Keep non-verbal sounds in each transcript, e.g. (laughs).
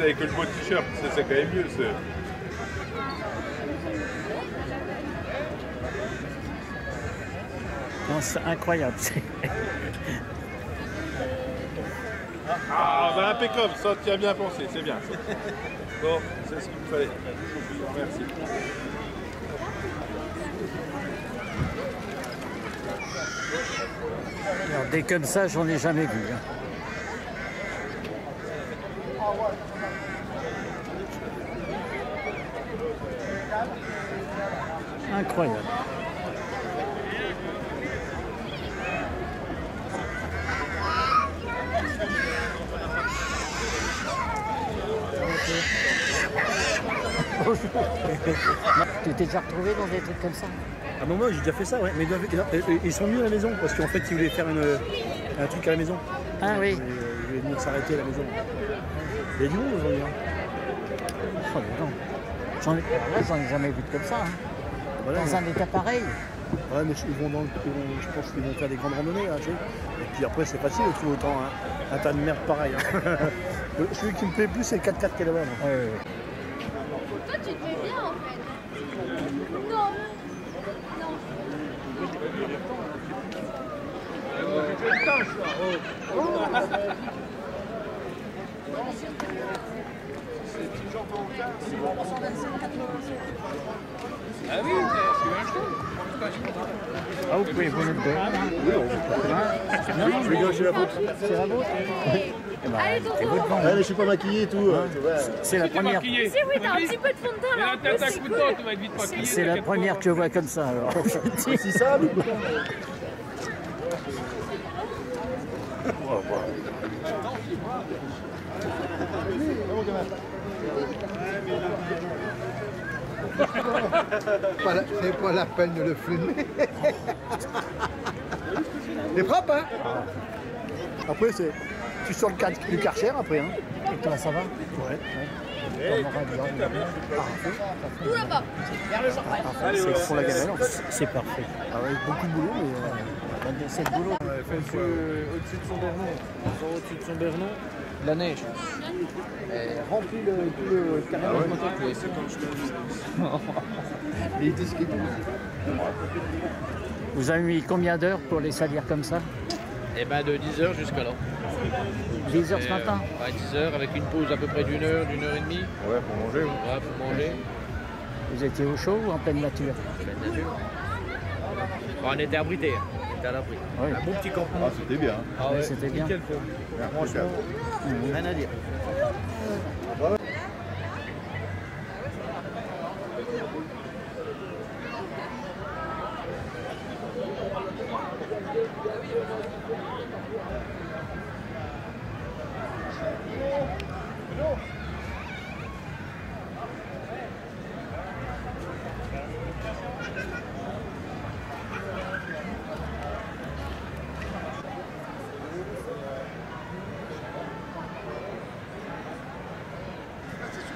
avec le beau t-shirt, ça, c'est quand même mieux. c'est- Non, c'est incroyable. Ah, bah impeccable, ça tu as bien pensé, c'est bien. ça. Bon, c'est ce qu'il me fallait. Merci. Alors, des comme ça, j'en ai jamais vu. hein. Incroyable. tu t'es déjà retrouvé dans des trucs comme ça Ah bon, moi j'ai déjà fait ça, ouais. Mais ils, sont venus à la maison parce qu'en fait ils voulaient faire une, un truc à la maison. Ah oui. Euh, ils voulaient venir s'arrêter à la maison. Il y a du monde aujourd'hui. hein. Oh. J'en ai, j'en ai jamais vu de comme ça. hein. Voilà, Dans un état pareil. Ouais, mais ils vont dans le- je pense qu'ils vont faire des grandes randonnées, tu sais. Et puis après, c'est facile de trouver autant un, un tas de merde pareil. hein. (laughs) Le- Celui qui me plaît le plus, c'est le 4x4 qu'elle a là. Ouais, ouais, ouais. Toi, tu te mets bien en fait. Non. Non. Ah, vous pouvez vous mettre dedans. Non, non, Je vais la faute. c'est la vôtre. Allez, c'est tonton. mais je suis pas maquillé et tout. hein. C'est la première, Si, oui, t'as un petit peu de fond de teint là. en plus, c'est cool. tu vas être vite maquillé. c'est la première que je vois comme ça. Alors. (laughs) Si ça, mais- C'est pas la peine de le filmer. (laughs) C'est propre, hein? Après, c'est. Tu sors le cadre du karcher après. Hein. Et toi, ça va? Ouais. Bien. Tout là-bas. C'est pour la gamelle en fait. C'est parfait. Ah ouais, beaucoup de boulot, mais. euh, C'est le boulot. Au-dessus de son bernon, au-dessus de son bernon, la neige. Elle remplit le, tout le carré de moteur. (laughs) Les disques. Vous avez mis combien d'heures pour les salir comme ça? Et ben de 10h jusqu'à là. 10 heures ce Et, euh, matin? Ouais, 10h avec une pause à peu près d'une heure, d'une heure et demie. Ouais, pour manger. oui. Ouais, pour manger. Vous étiez au chaud ou en pleine nature? Pleine nature. Bon, on était abrités. Hein. À l'abri. Oui, Un bon petit campement. Ah, c'était bien. Ah ouais, c'était bien. Franchement, rien à dire.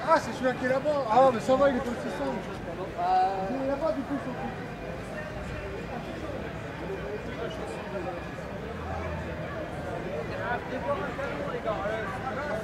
Ah, c'est celui-là qui est là-bas. Ah, mais ça va, il est pas aussi sombre. Il est là-bas, du coup, son truc. Ah,